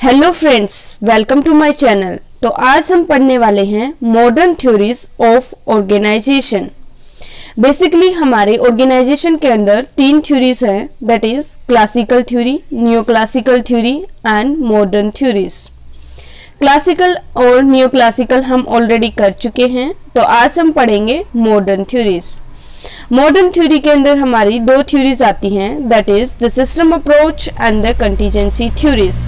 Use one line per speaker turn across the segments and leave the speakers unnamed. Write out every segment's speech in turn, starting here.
Hello friends welcome to my channel तो आज हम पढ़ने वाले हैं modern theories of organization basically हमारे ऑर्गेनाइजेशन के अंदर तीन थ्योरीज हैं that is classical theory new classical theory and modern theories classical और न्यू क्लासिकल हम ऑलरेडी कर चुके हैं तो आज हम पढ़ेंगे मॉडर्न थ्योरीज मॉडर्न थ्योरी के अंदर हमारी दो थ्योरीज आती हैं that is the system approach and the contingency theories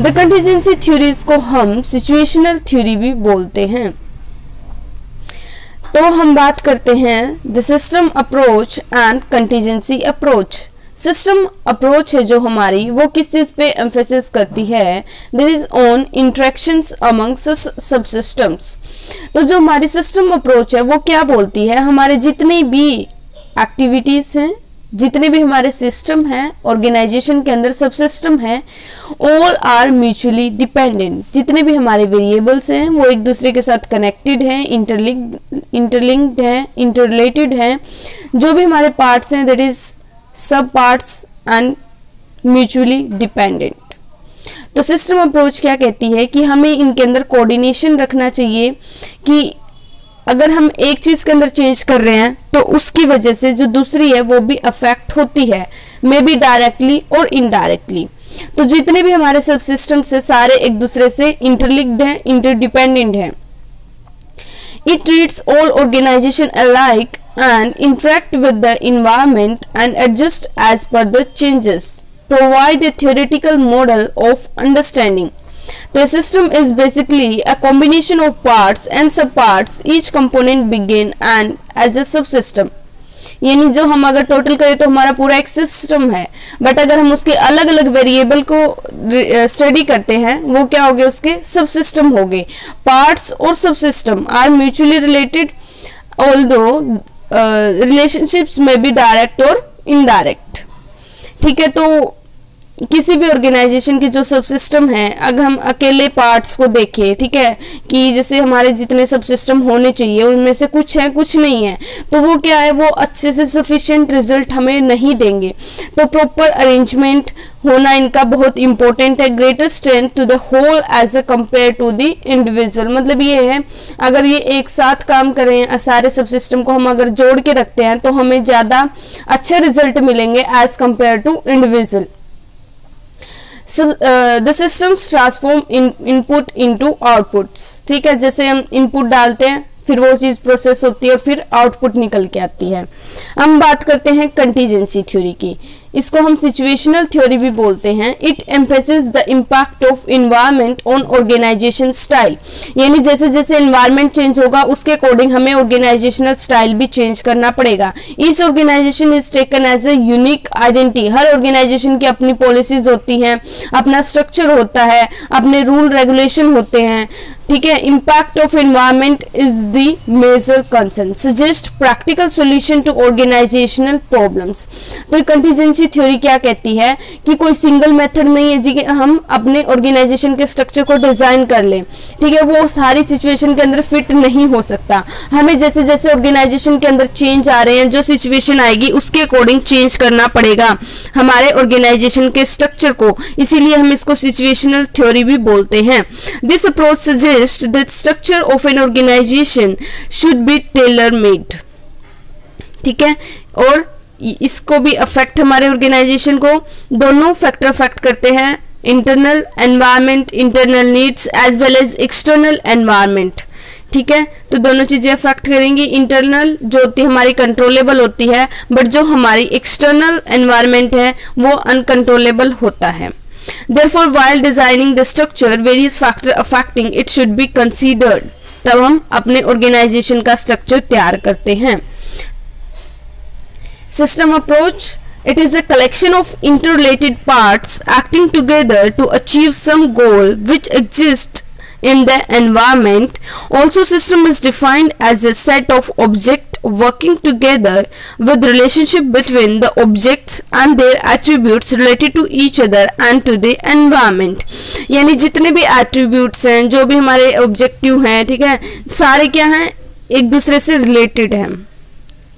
the contingency theories को हम सिचुएशनल थ्योरी भी बोलते हैं। तो हम बात करते हैं the system approach and contingency approach system approach है जो हमारी, वो किस चीज़ पे एम्फेसिस करती है? This is on interactions among subsystems तो जो हमारी सिस्टम अप्रोच है, वो क्या बोलती है? हमारे जितनी भी एक्टिविटीज़ हैं जितने भी हमारे सिस्टम हैं ऑर्गेनाइजेशन के अंदर सब सिस्टम है ऑल आर म्यूचुअली डिपेंडेंट जितने भी हमारे वेरिएबल्स हैं, वो एक दूसरे के साथ कनेक्टेड हैं इंटरलिंक इंटरलिंक्ड हैं इंटरलेटेड हैं. जो भी हमारे पार्ट्स हैं that is subparts and mutually dependent तो सिस्टम अप्रोच क्या कहती है कि हमें इनके अंदर कोऑर्डिनेशन रखना चाहिए कि अगर हम एक चीज़ के अंदर चेंज कर रहे हैं तो उसकी वजह से जो दूसरी है, वो भी अफेक्ट होती है। मे बी डायरेक्टली और इनडायरेक्टली तो जितने भी हमारे सब सिस्टम से सारे एक दूसरे से इंटरलिंक्ड हैं इंटरडिपेंडेंट हैं। It treats all organization alike and interact with the environment and adjust as per the changes provide a theoretical model of understanding The system is basically a combination of parts and subparts. Each component begin and as a subsystem. यानी जो हम अगर total करें तो हमारा पूरा एक system है बट अगर हम उसके अलग अलग वेरिएबल को स्टडी करते हैं, वो क्या हो गए उसके सब सिस्टम हो गए पार्ट्स और subsystem are mutually related although relationships में भी डायरेक्ट और इनडायरेक्ट ठीक है तो किसी भी ऑर्गेनाइजेशन के जो सब सिस्टम है अगर हम अकेले पार्ट्स को देखें, ठीक है? कि जैसे हमारे जितने सब सिस्टम होने चाहिए, उनमें से कुछ है, कुछ नहीं है तो वो क्या है? वो अच्छे से सफिशिएंट रिज़ल्ट हमें नहीं देंगे। तो प्रॉपर अरेंजमेंट होना इनका बहुत इंपॉर्टेंट है greater strength to the whole as a compare to the individual मतलब ये है, अगर ये एक साथ काम करें, सारे सब सिस्टम को हम अगर जोड़ के रखते हैं तो हमें ज़्यादा अच्छे रिज़ल्ट मिलेंगे as compare to individual the systems transform input into outputs. ठीक है, जैसे हम इनपुट डालते हैं, फिर वो चीज़ प्रोसेस होती है और फिर आउटपुट निकल के आती है। हम बात करते हैं कंटीजेंसी थ्योरी की। इसको हम सिचुएशनल थ्योरी भी बोलते हैं। It emphasis the impact of environment on organization style यानी जैसे जैसे इन्वायरमेंट चेंज होगा, उसके अकॉर्डिंग हमें ऑर्गेनाइजेशनल स्टाइल भी चेंज करना पड़ेगा। इस organization is taken as a unique identity her organisation की अपनी पॉलिसीज़ होती हैं, अपना स्ट्रक्चर होता है, अपने रूल रेगुलेशन होते हैं। ठीक है impact of environment is the major concern suggest practical solution to organizational problems तो कंटीजेंसी थ्योरी क्या कहती है कि कोई सिंगल मेथड नहीं है जी हम अपने ऑर्गेनाइजेशन के स्ट्रक्चर को डिज़ाइन कर लें। ठीक है, वो सारी सिचुएशन के अंदर फिट नहीं हो सकता। हमें जैसे जैसे ऑर्गेनाइजेशन के अंदर चेंज आ रहे हैं, जो सिचुएशन आएगी, उसके अकॉर्डिंग चेंज करना पड़ेगा हमारे ऑर्गेनाइजेशन के स्ट्रक्चर को। इसीलिए हम इसको सिचुएशनल थ्योरी भी बोलते हैं। This approach suggest suggest that structure of an organization should be tailor made ठीक है? और इसको भी अफेक्ट हमारे ऑर्गेनाइजेशन को। दोनों फैक्टर अफेक्ट करते हैं। Internal environment internal needs as well as external environment ठीक है? तो दोनों चीज़ें अफेक्ट करेंगी। इंटरनल जो होती है, हमारी कंट्रोलेबल होती है बट जो हमारी एक्सटर्नल एनवायरमेंट है, वो अनकंट्रोलेबल होता है। therefore, while designing the structure, various factor affecting it should be considered. तब हम अपने ऑर्गेनाइजेशन का स्ट्रक्चर तैयार करते हैं। System approach it is a collection of interrelated parts acting together to achieve some goal which exist in the environment also system is defined as a set of object working together with relationship between the objects and their attributes related to each other and to the environment यानी जितने भी attributes हैं जो भी हमारे objective हैं ठीक है सारे क्या हैं एक दूसरे से related हैं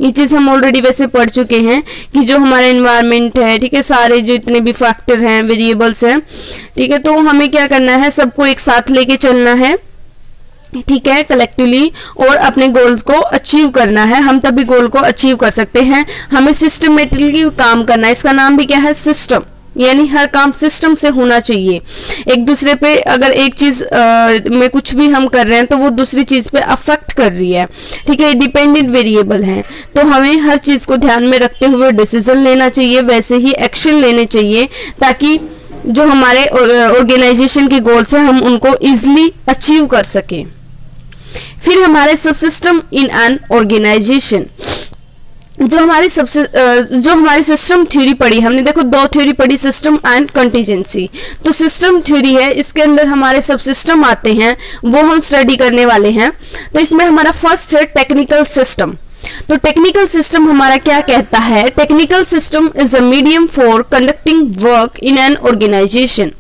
ये चीज़ हम ऑलरेडी वैसे पढ़ चुके हैं कि जो हमारा इन्वायरमेंट है ठीक है सारे जो इतने भी फैक्टर हैं वेरिएबल्स हैं ठीक है तो हमें क्या करना है सबको एक साथ लेके चलना है ठीक है कलेक्टिवली और अपने गोल्स को अचीव करना है। हम तभी गोल को अचीव कर सकते हैं। हमें सिस्टमेटिकली काम करना है। इसका नाम भी क्या है? सिस्टम यानी हर काम सिस्टम से होना चाहिए। एक दूसरे पे अगर एक चीज़ में कुछ भी हम कर रहे हैं तो वो दूसरी चीज़ पे अफेक्ट कर रही है। ठीक है डिपेंडेंट वेरिएबल हैं। तो हमें हर चीज़ को ध्यान में रखते हुए डिसीज़न लेना चाहिए। वैसे ही एक्शन लेने चाहिए, ताकि जो हमारे ऑर्गेनाइजेशन के गोल्स हैं, हम उनको इजिली अचीव कर सकें। फिर हमारे सब सिस्टम इन एन ऑर्गेनाइजेशन जो हमारी सबसे जो हमारी सिस्टम थ्योरी पढ़ी, हमने देखो दो थ्योरी पढ़ी सिस्टम एंड कंटीजेंसी तो सिस्टम थ्योरी है, इसके अंदर हमारे सब सिस्टम आते हैं, वो हम स्टडी करने वाले हैं. तो इसमें हमारा फ़र्स्ट है टेक्निकल सिस्टम तो टेक्निकल सिस्टम हमारा क्या कहता है? Technical system is a medium for conducting work in an organization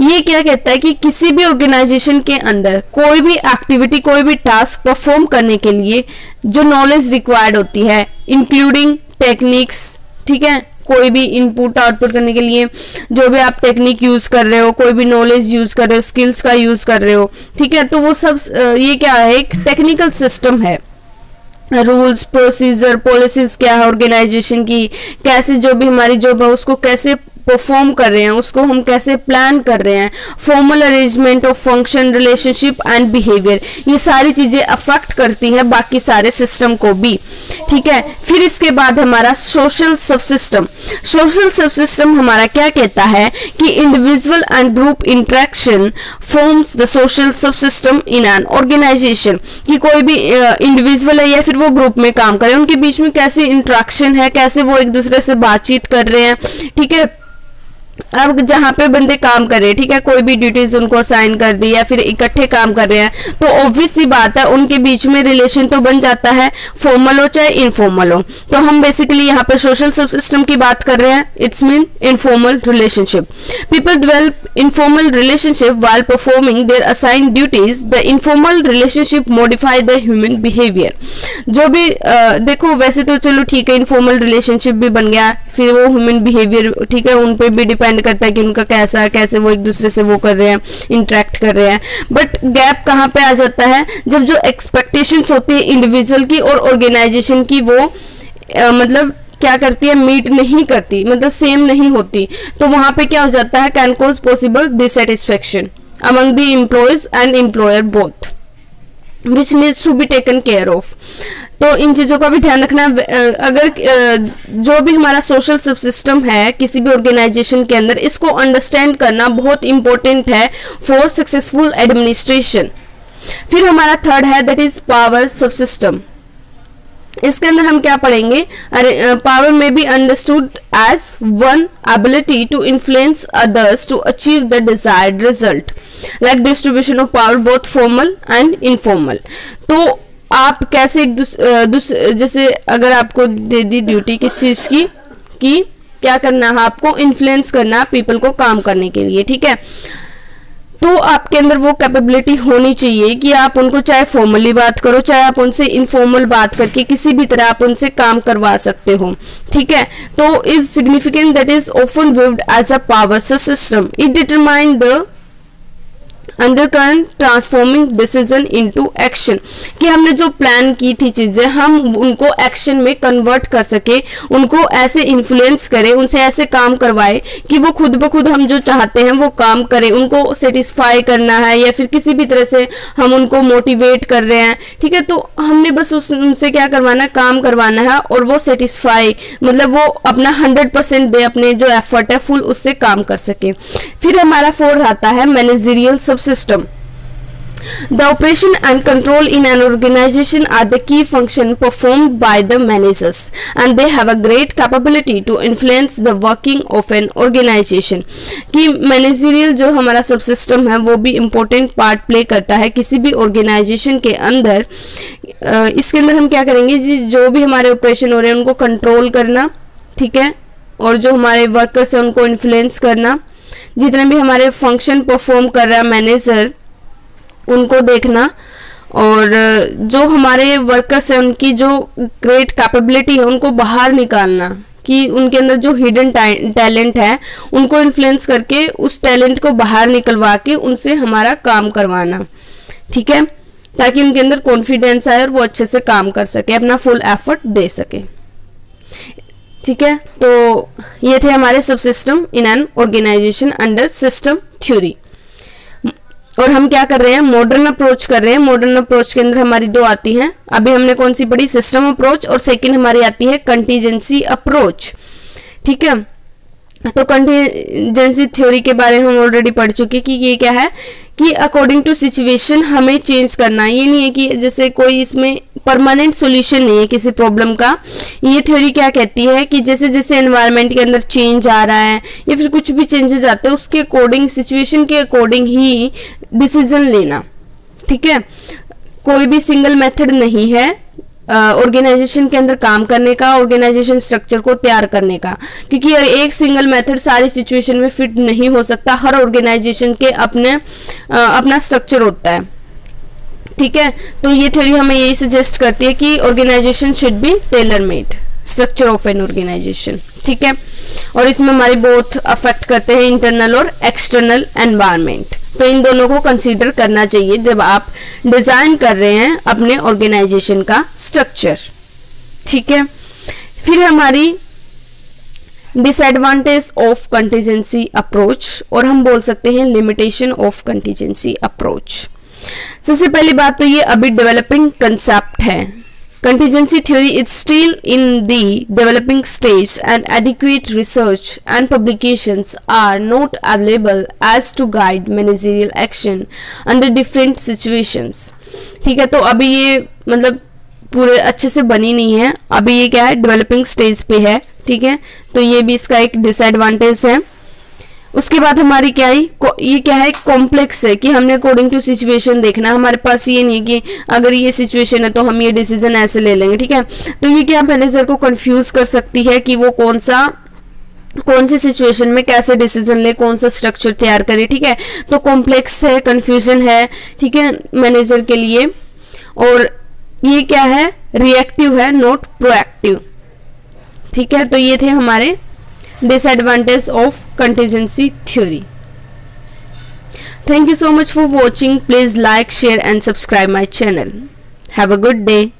ये क्या कहता है कि किसी भी ऑर्गेनाइजेशन के अंदर कोई भी एक्टिविटी कोई भी टास्क परफॉर्म करने के लिए जो नॉलेज रिक्वायर्ड होती है इंक्लूडिंग टेक्निक्स ठीक है? कोई भी इनपुट आउटपुट करने के लिए जो भी आप टेक्निक यूज़ कर रहे हो, कोई भी नॉलेज यूज़ कर रहे हो स्किल्स का यूज़ कर रहे हो, ठीक है? तो वो सब ये क्या है? एक टेक्निकल सिस्टम है। रूल्स प्रोसीजर पॉलिसीज़ क्या है ऑर्गेनाइजेशन की? कैसे जो भी हमारी जॉब है, उसको कैसे परफॉर्म कर रहे हैं, उसको हम कैसे प्लान कर रहे हैं formal arrangement of function relationship and behaviour ये सारी चीज़ें अफेक्ट करती हैं बाकी सारे सिस्टम को भी। ठीक है? फिर इसके बाद हमारा सोशल सब सिस्टम सोशल सब सिस्टम हमारा क्या कहता है कि individual and group interaction forms the social sub system in an organization कि कोई भी इंडिविजुअल है या फिर वो ग्रुप में काम करे उनके बीच में कैसे इंट्रैक्शन है, कैसे वो एक दूसरे से बातचीत कर रहे हैं, ठीक है? अब जहाँ पे बंदे काम कर रहे हैं ठीक है कोई भी ड्यूटीज़ उनको असाइन कर दी या फिर इकट्ठे काम कर रहे हैं तो ऑब्वियस सी बात है उनके बीच में रिलेशन तो बन जाता है फॉर्मल हो चाहे इनफॉर्मल हो। तो हम बेसिकली यहाँ पे सोशल सब सिस्टम की बात कर रहे हैं it's mean informal relationship people develop informal relationship while performing their assign duties the informal relationship modify the human behaviour जो भी आ, देखो वैसे तो चलो ठीक है इनफॉर्मल रिलेशनशिप भी बन गया फिर वो ह्यूमन बिहेवियर ठीक है उन पर भी डिपेंड करता है कि उनका कैसा है कैसे वो एक दूसरे से वो कर रहे हैं इंटरेक्ट कर रहे हैं। बट गैप कहाँ पे आ जाता है? जब जो एक्सपेक्टेशंस होती है इंडिविजुअल की और ऑर्गेनाइजेशन की वो आ, मतलब क्या करती है? मीट नहीं करती मतलब सेम नहीं होती। तो वहाँ पे क्या हो जाता है? Can cause possible dissatisfaction among the employees and employer both which needs to be taken care of तो इन चीज़ों का भी ध्यान रखना अगर जो भी हमारा सोशल सब सिस्टम है किसी भी ऑर्गेनाइजेशन के अंदर, इसको अंडरस्टैंड करना बहुत इंपॉर्टेंट है फॉर सक्सेसफुल एडमिनिस्ट्रेशन फिर हमारा थर्ड है that is power sub system इसके अंदर हम क्या पढ़ेंगे? Power may be understood as one ability to influence others to achieve the desired result like distribution of power both formal and informal तो आप कैसे एक दूस, जैसे अगर आपको दे दी ड्यूटी किस चीज़ की कि क्या करना है आपको इन्फ्लुएंस करना है पीपल को काम करने के लिए ठीक है? तो आपके अंदर वो कैपेबिलिटी होनी चाहिए कि आप उनको चाहे फॉर्मली बात करो चाहे आप उनसे इनफॉर्मल बात करके किसी भी तरह आप उनसे काम करवा सकते हो ठीक है? तो is significant that is often viewed as a power system it determine the under current transforming decision into action कि हमने जो प्लान की थी चीज़ें, हम उनको एक्शन में कन्वर्ट कर सके, उनको ऐसे इन्फ्लुएंस करें, उनसे ऐसे काम करवाए कि वो खुद ब खुद हम जो चाहते हैं, वो काम करें। उनको सेटिस्फाई करना है या फिर किसी भी तरह से हम उनको मोटिवेट कर रहे हैं। ठीक है? तो हमने बस उस, उनसे क्या करवाना है काम करवाना है और वो सेटिस्फाई मतलब वो अपना हंड्रेड परसेंट दे, अपने जो एफर्ट है फुल उससे काम कर सके। फिर हमारा फोर्थ आता है managerial sub system. The operation and control in an organization are the key function performed by the managers and they have a great capability to influence the working of an organization. कि managerial जो हमारा सब system है वो भी important part play करता है किसी भी ऑर्गेनाइजेशन के अंदर इसके अंदर हम क्या करेंगे जी जो भी हमारे ऑपरेशन हो रहे हैं उनको कंट्रोल करना ठीक है और जो हमारे वर्कर्स हैं उनको इन्फ्लुएंस करना जितने भी हमारे फ़ंक्शन परफॉर्म कर रहा मैनेजर उनको देखना और जो हमारे वर्कर्स हैं, उनकी जो ग्रेट कैपेबिलिटी है, उनको बाहर निकालना कि उनके अंदर जो हिडन टैलेंट है, उनको इन्फ्लुएंस करके उस टैलेंट को बाहर निकलवा के उनसे हमारा काम करवाना। ठीक है? ताकि उनके अंदर कॉन्फिडेंस आए और वो अच्छे से काम कर सके, अपना फुल एफर्ट दे सके। ठीक है? तो ये थे हमारे sub system in an organization under system theory और हम क्या कर रहे हैं? मॉडर्न अप्रोच कर रहे हैं। मॉडर्न अप्रोच के अंदर हमारी दो आती हैं। अभी हमने कौन सी पढ़ी? सिस्टम अप्रोच और सेकंड हमारी आती है कंटीजेंसी अप्रोच ठीक है? तो कंटीजेंसी थ्योरी के बारे में हम ऑलरेडी पढ़ चुके कि ये क्या है कि अकॉर्डिंग टू सिचुएशन हमें चेंज करना ये नहीं है कि जैसे कोई इसमें परमानेंट सॉल्यूशन नहीं है किसी प्रॉब्लम का। ये थ्योरी क्या कहती है कि जैसे जैसे एनवायरनमेंट के अंदर चेंज आ रहा है या फिर कुछ भी चेंजेस आते हैं, उसके अकॉर्डिंग सिचुएशन के अकॉर्डिंग ही डिसीज़न लेना। ठीक है? कोई भी सिंगल मेथड नहीं है। ऑर्गेनाइजेशन के अंदर काम करने का ऑर्गेनाइजेशन स्ट्रक्चर को तैयार करने का। क्योंकि एक सिंगल मेथड सारी सिचुएशन में फिट नहीं हो सकता हर ऑर्गेनाइजेशन के अपने uh, अपना स्ट्रक्चर होता है। ठीक है? तो ये थ्योरी हमें यही सजेस्ट करती है कि organization should be tailor made structure of an organization ठीक है? और इसमें हमारी बहुत अफेक्ट करते हैं इंटरनल और एक्सटर्नल एनवायरमेंट तो इन दोनों को कंसीडर करना चाहिए जब आप डिज़ाइन कर रहे हैं अपने ऑर्गेनाइजेशन का स्ट्रक्चर ठीक है? फिर हमारी डिसएडवांटेज ऑफ़ कंटीजेंसी अप्रोच और हम बोल सकते हैं लिमिटेशन ऑफ़ कंटीजेंसी अप्रोच सबसे पहली बात तो ये अभी डेवलपिंग कंसेप्ट है। Contingency theory is still in the developing stage and adequate research and publications are not available as to guide managerial action under different situations. ठीक है तो अभी ये मतलब पूरे अच्छे से बनी नहीं है अभी ये क्या है डेवलपिंग स्टेज पे है ठीक है तो ये भी इसका एक डिसएडवांटेज है उसके बाद हमारी क्या है ये क्या है कॉम्प्लेक्स है कि हमने अकॉर्डिंग टू सिचुएशन देखना हमारे पास ये नहीं कि अगर ये सिचुएशन है तो हम ये डिसीज़न ऐसे ले लेंगे, ठीक है? तो ये क्या मैनेजर को कंफ्यूज कर सकती है कि वो कौन सा, कौन सी सिचुएशन में कैसे डिसीज़न ले, कौन सा स्ट्रक्चर तैयार करे, ठीक है? तो कॉम्प्लेक्स है कंफ्यूजन है, ठीक है मैनेजर के लिए। और ये क्या है रिएक्टिव है नॉट प्रोएक्टिव ठीक है तो ये थे हमारे disadvantage of contingency theory. Thank you so much for watching. Please like share and subscribe my channel. Have a good day